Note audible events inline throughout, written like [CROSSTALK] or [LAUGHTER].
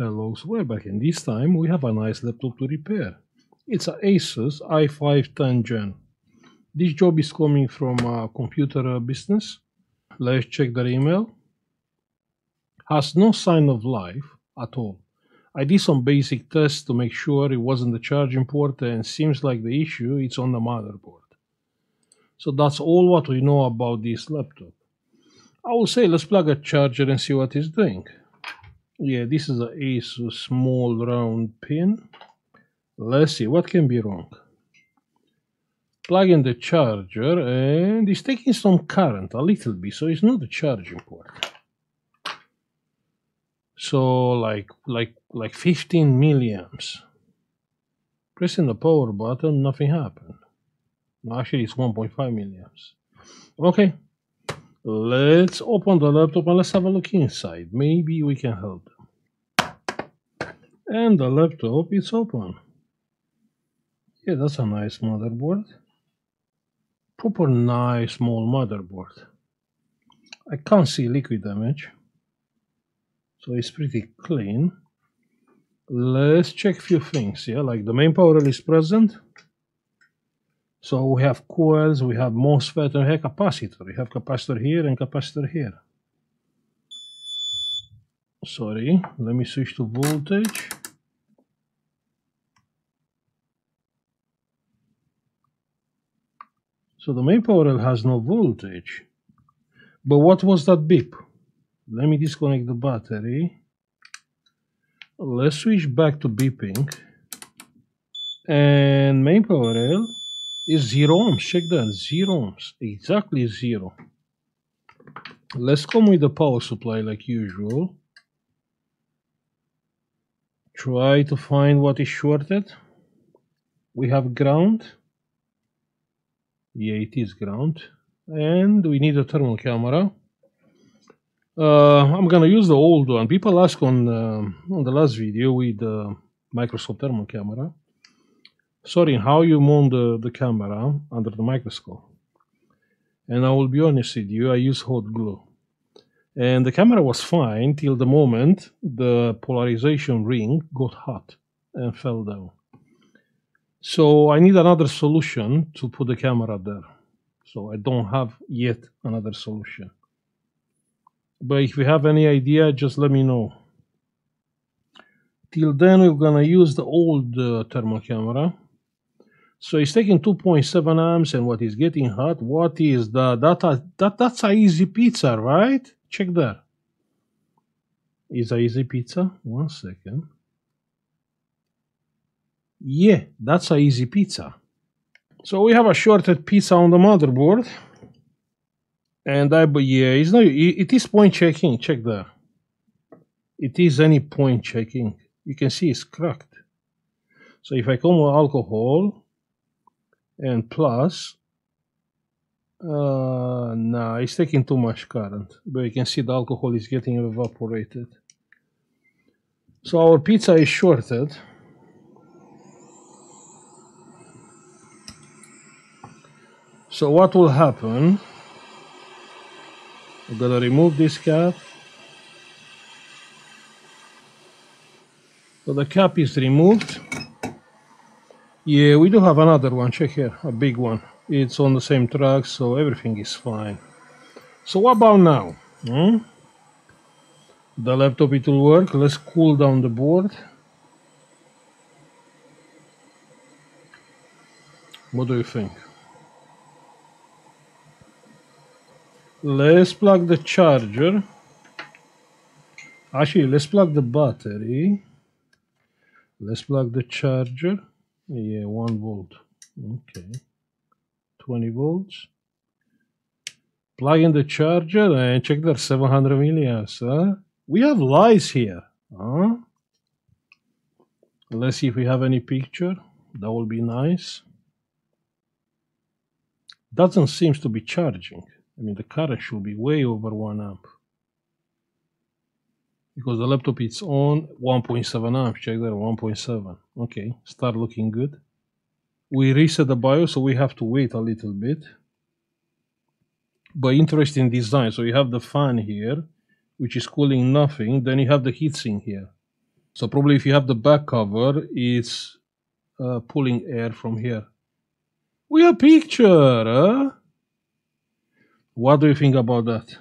We're back and this time we have a nice laptop to repair. It's a Asus i5 10 Gen. This job is coming from a computer business. Let's check the email. Has no sign of life at all. I did some basic tests to make sure it wasn't the charging port and seems like the issue is on the motherboard. So that's all what we know about this laptop. I will say let's plug a charger and see what it's doing. Yeah, this is a Asus small round pin. Let's see what can be wrong. Plug in the charger and it's taking some current a little bit, so it's not the charging port. So like like like 15 milliamps. Pressing the power button, nothing happened. No, actually, it's 1.5 milliamps. Okay, let's open the laptop and let's have a look inside. Maybe we can help them. And the laptop is open. Yeah, that's a nice motherboard. Proper nice small motherboard. I can't see liquid damage. So it's pretty clean. Let's check a few things, yeah, like the main power is present. So we have coils, we have MOSFET, and have capacitor. We have capacitor here and capacitor here. Sorry, let me switch to voltage. So the main power rail has no voltage. But what was that beep? Let me disconnect the battery. Let's switch back to beeping. And main power rail is zero ohms. Check that, zero ohms. Exactly zero. Let's come with the power supply like usual. Try to find what is shorted. We have ground. Yeah, it is ground. And we need a thermal camera. Uh, I'm gonna use the old one. People ask on uh, on the last video with the Microsoft thermal camera. Sorry, how you mount the, the camera under the microscope. And I will be honest with you, I use hot glue. And the camera was fine till the moment the polarization ring got hot and fell down. So I need another solution to put the camera there. So I don't have yet another solution. But if you have any idea, just let me know. Till then, we're gonna use the old uh, thermal camera. So it's taking 2.7 amps, and what is getting hot? What is the that that that's a easy pizza, right? Check that. Is a easy pizza? One second. Yeah, that's a easy pizza. So we have a shorted pizza on the motherboard. And I, but yeah, it's not, it is point checking, check there. It is any point checking. You can see it's cracked. So if I come with alcohol and plus, uh, nah, it's taking too much current. But you can see the alcohol is getting evaporated. So our pizza is shorted. So what will happen? I'm gonna remove this cap. So the cap is removed. Yeah, we do have another one. Check here, a big one. It's on the same track, so everything is fine. So what about now? Hmm? The laptop, it will work. Let's cool down the board. What do you think? Let's plug the charger. Actually, let's plug the battery. Let's plug the charger. Yeah, 1 volt. Okay. 20 volts. Plug in the charger and check that 700 milliamps. Huh? We have lights here. Huh? Let's see if we have any picture. That will be nice. Doesn't seem to be charging. I mean, the current should be way over 1 amp. Because the laptop is on 1.7 amp. Check there, 1.7. Okay, start looking good. We reset the BIOS, so we have to wait a little bit. But interesting design. So you have the fan here, which is cooling nothing. Then you have the heatsink here. So probably if you have the back cover, it's uh, pulling air from here. We have picture, huh? What do you think about that?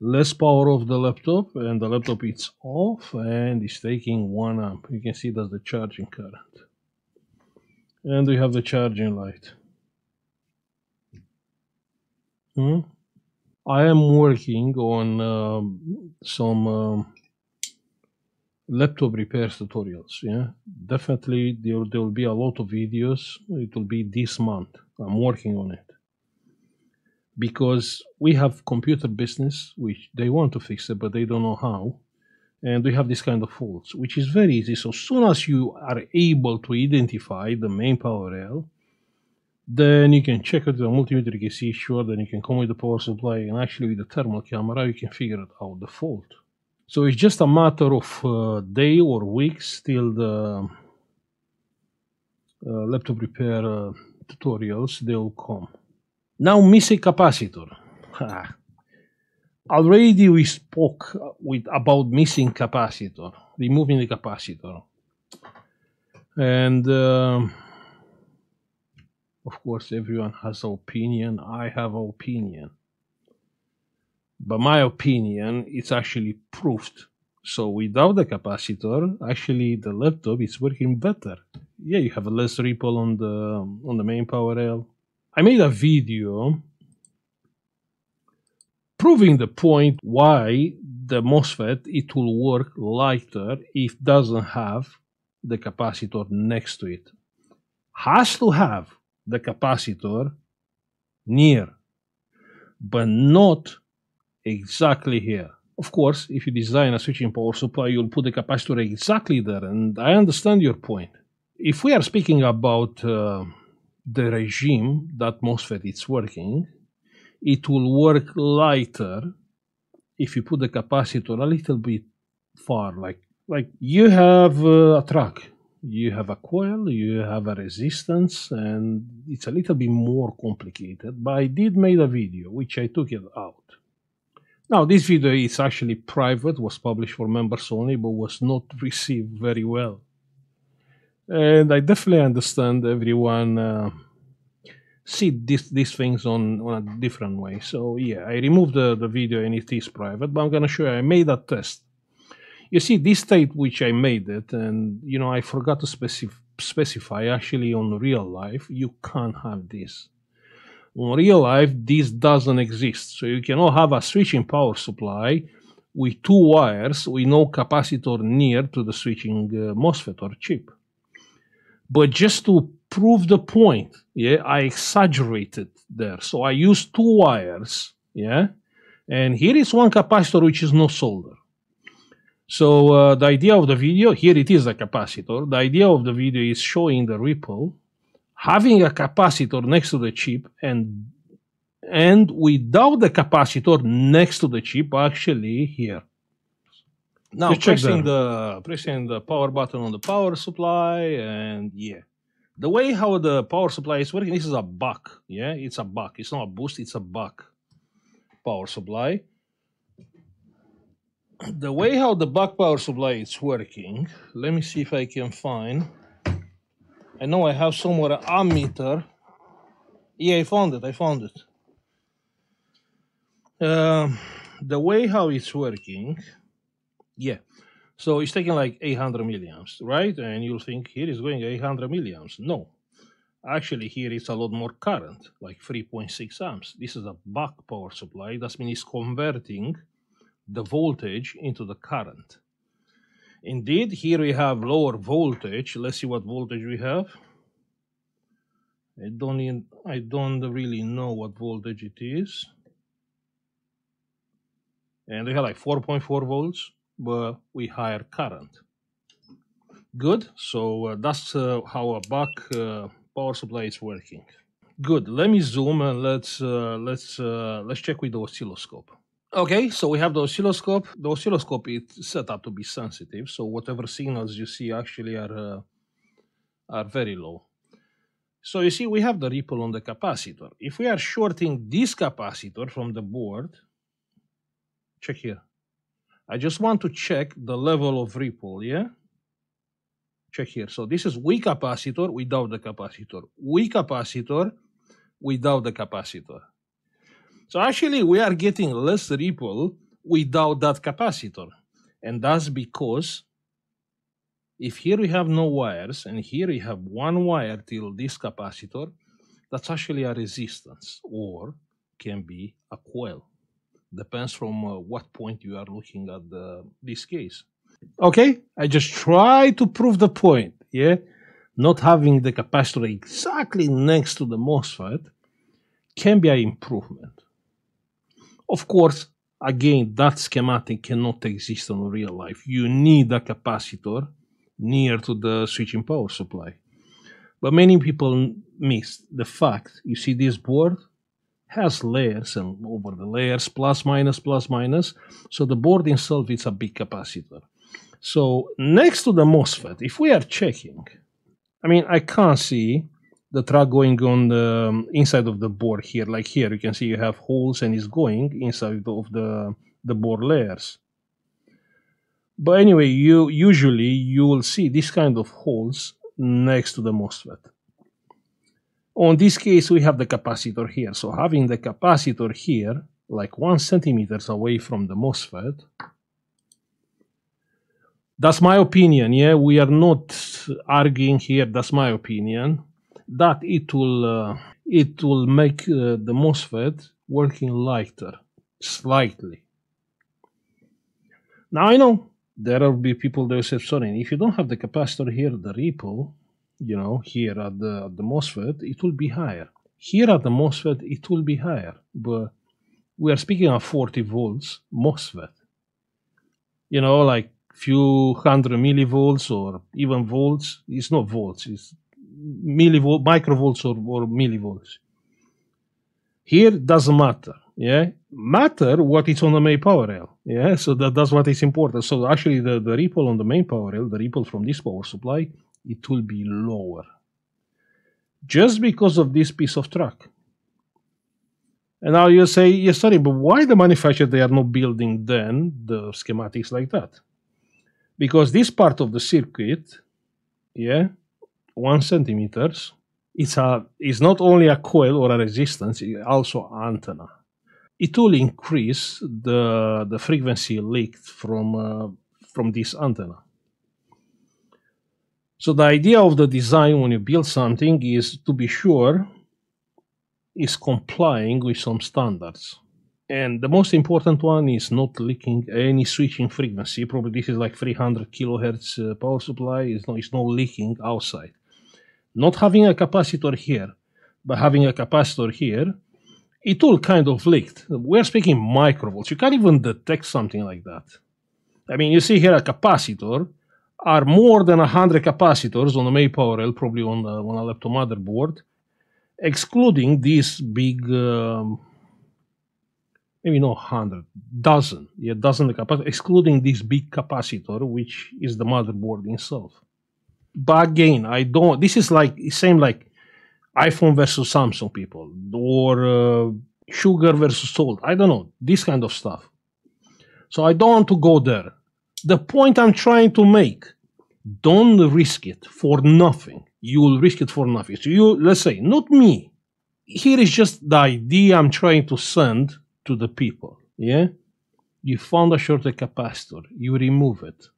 Less power of the laptop and the laptop is off and it's taking one amp. You can see that's the charging current. And we have the charging light. Hmm? I am working on um, some um, laptop repairs tutorials. Yeah, definitely there, there will be a lot of videos. It will be this month. I'm working on it because we have computer business which they want to fix it but they don't know how. And we have this kind of faults which is very easy. So soon as you are able to identify the main power rail then you can check it with a multimeter you can see sure then you can come with the power supply and actually with the thermal camera you can figure out the fault. So it's just a matter of uh, day or weeks till the uh, laptop repair uh, tutorials they will come now missing capacitor already we spoke with about missing capacitor removing the capacitor and um, of course, everyone has opinion. I have opinion. But my opinion, it's actually proved. So without the capacitor, actually the laptop is working better. Yeah, you have less ripple on the on the main power rail. I made a video proving the point why the MOSFET it will work lighter if doesn't have the capacitor next to it. Has to have the capacitor near, but not exactly here. Of course, if you design a switching power supply, you'll put the capacitor exactly there, and I understand your point. If we are speaking about uh, the regime that MOSFET is working, it will work lighter if you put the capacitor a little bit far, like like you have uh, a truck you have a coil, you have a resistance, and it's a little bit more complicated. But I did make a video, which I took it out. Now, this video is actually private, was published for members only, but was not received very well. And I definitely understand everyone uh, see this, these things on, on a different way. So yeah, I removed the, the video and it is private, but I'm going to show you, I made a test you see, this state which I made it, and you know, I forgot to specif specify actually on real life, you can't have this. On real life, this doesn't exist. So you cannot have a switching power supply with two wires with no capacitor near to the switching uh, MOSFET or chip. But just to prove the point, yeah, I exaggerated there. So I used two wires, yeah, and here is one capacitor which is no solder. So uh, the idea of the video, here it is a capacitor. The idea of the video is showing the ripple, having a capacitor next to the chip and and without the capacitor next to the chip actually here. Now pressing the pressing the power button on the power supply and yeah. The way how the power supply is working, this is a buck. Yeah, it's a buck. It's not a boost, it's a buck power supply the way how the buck power supply is working, let me see if I can find. I know I have somewhere an ammeter. Yeah, I found it. I found it. Uh, the way how it's working, yeah. So it's taking like 800 milliamps, right? And you'll think here is going 800 milliamps. No, actually here it's a lot more current, like 3.6 amps. This is a buck power supply. That means it's converting the voltage into the current. Indeed, here we have lower voltage. Let's see what voltage we have. I don't, even, I don't really know what voltage it is. And we have like 4.4 volts, but we higher current. Good, so uh, that's uh, how a buck uh, power supply is working. Good, let me zoom and let's, uh, let's, uh, let's check with the oscilloscope. Okay, so we have the oscilloscope. The oscilloscope is set up to be sensitive, so whatever signals you see actually are are very low. So you see, we have the ripple on the capacitor. If we are shorting this capacitor from the board, check here. I just want to check the level of ripple, yeah? Check here. So this is weak capacitor without the capacitor. Weak capacitor without the capacitor. So actually we are getting less ripple without that capacitor. And that's because if here we have no wires and here we have one wire till this capacitor, that's actually a resistance or can be a coil. Depends from uh, what point you are looking at the, this case. Okay, I just try to prove the point, yeah? Not having the capacitor exactly next to the MOSFET can be an improvement. Of course, again, that schematic cannot exist in real life. You need a capacitor near to the switching power supply. But many people miss the fact, you see this board has layers and over the layers, plus, minus, plus, minus. So the board itself is a big capacitor. So next to the MOSFET, if we are checking, I mean, I can't see the track going on the um, inside of the board here. Like here, you can see you have holes and it's going inside of the, the board layers. But anyway, you usually you will see this kind of holes next to the MOSFET. On this case, we have the capacitor here. So having the capacitor here, like one centimeters away from the MOSFET, that's my opinion. Yeah, we are not arguing here. That's my opinion. That it will uh, it will make uh, the MOSFET working lighter, slightly. Now I know there will be people that will say, "Sorry, if you don't have the capacitor here, the ripple, you know, here at the at the MOSFET, it will be higher. Here at the MOSFET, it will be higher, but we are speaking of 40 volts MOSFET. You know, like few hundred millivolts or even volts. It's not volts, it's millivolt, microvolts or, or millivolts. Here doesn't matter. Yeah, matter what is on the main power rail. Yeah, so that, that's what is important. So actually, the, the ripple on the main power rail, the ripple from this power supply, it will be lower. Just because of this piece of track. And now you say, yes, sorry, but why the manufacturer they are not building then the schematics like that? because this part of the circuit, yeah, one centimeters, it's a it's not only a coil or a resistance, it's also antenna. It will increase the the frequency leaked from uh, from this antenna. So the idea of the design when you build something is to be sure is complying with some standards. And the most important one is not leaking any switching frequency. Probably this is like 300 kilohertz uh, power supply. It's no, it's no leaking outside. Not having a capacitor here, but having a capacitor here, it all kind of leaked. We're speaking microvolts. You can't even detect something like that. I mean, you see here a capacitor are more than 100 capacitors on power rail, probably on, the, on a laptop motherboard, excluding this big um, maybe not hundred, dozen, yeah, dozen the capacitor, excluding this big capacitor, which is the motherboard itself. But again, I don't. This is like same like iPhone versus Samsung people, or uh, sugar versus salt. I don't know this kind of stuff. So I don't want to go there. The point I'm trying to make: don't risk it for nothing. You will risk it for nothing. So you, let's say, not me. Here is just the idea I'm trying to send to the people. Yeah? You found a shorted capacitor, you remove it.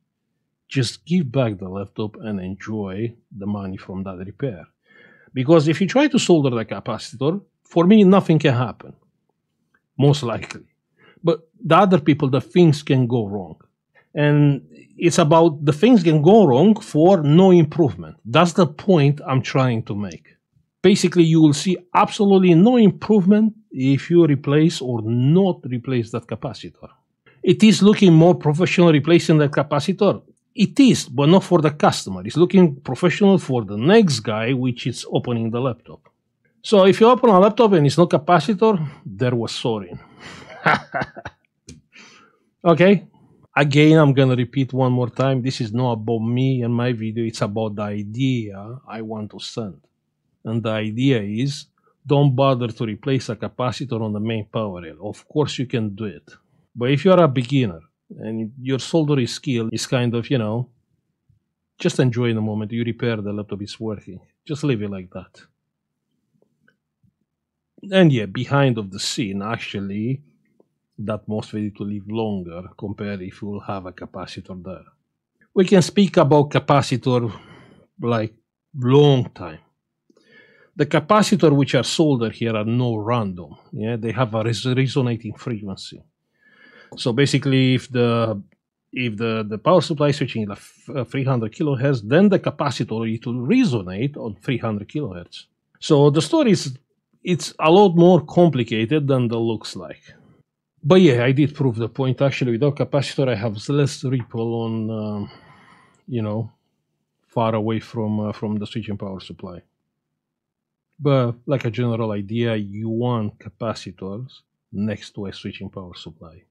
Just give back the laptop and enjoy the money from that repair. Because if you try to solder the capacitor, for me, nothing can happen. Most likely. But the other people, the things can go wrong. And it's about the things can go wrong for no improvement. That's the point I'm trying to make basically you will see absolutely no improvement if you replace or not replace that capacitor. It is looking more professional replacing that capacitor. It is, but not for the customer. It's looking professional for the next guy, which is opening the laptop. So if you open a laptop and it's not capacitor, there was soldering. [LAUGHS] okay, again, I'm gonna repeat one more time. This is not about me and my video. It's about the idea I want to send. And the idea is don't bother to replace a capacitor on the main power rail. Of course, you can do it. But if you're a beginner and your soldering skill is kind of, you know, just enjoy the moment. You repair the laptop is working. Just leave it like that. And yeah, behind of the scene, actually, that most ready to live longer compared if you have a capacitor there. We can speak about capacitor like long time. The capacitor which are soldered here are no random. Yeah, they have a res resonating frequency. So basically, if the if the, the power supply is switching at uh, 300 kilohertz, then the capacitor it will resonate on 300 kilohertz. So the story is it's a lot more complicated than the looks like. But yeah, I did prove the point. Actually, without capacitor, I have less ripple on, uh, you know, far away from uh, from the switching power supply. But like a general idea, you want capacitors next to a switching power supply.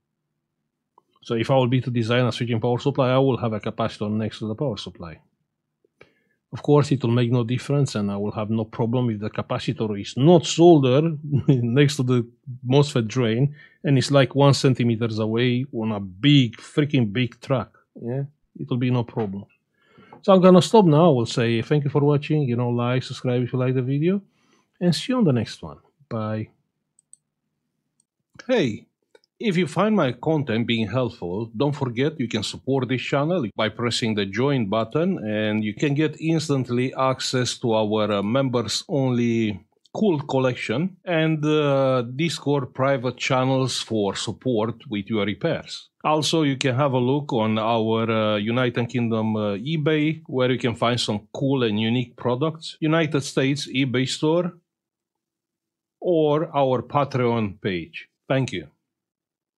So if I will be to design a switching power supply, I will have a capacitor next to the power supply. Of course, it will make no difference and I will have no problem if the capacitor is not soldered [LAUGHS] next to the MOSFET drain and it's like one centimeters away on a big, freaking big truck. Yeah, it will be no problem. So I'm gonna stop now. I will say thank you for watching. You know, like, subscribe if you like the video and see you on the next one. Bye. Hey, if you find my content being helpful, don't forget you can support this channel by pressing the join button and you can get instantly access to our uh, members only cool collection and uh, Discord private channels for support with your repairs. Also, you can have a look on our uh, United Kingdom uh, eBay where you can find some cool and unique products. United States eBay store or our Patreon page. Thank you.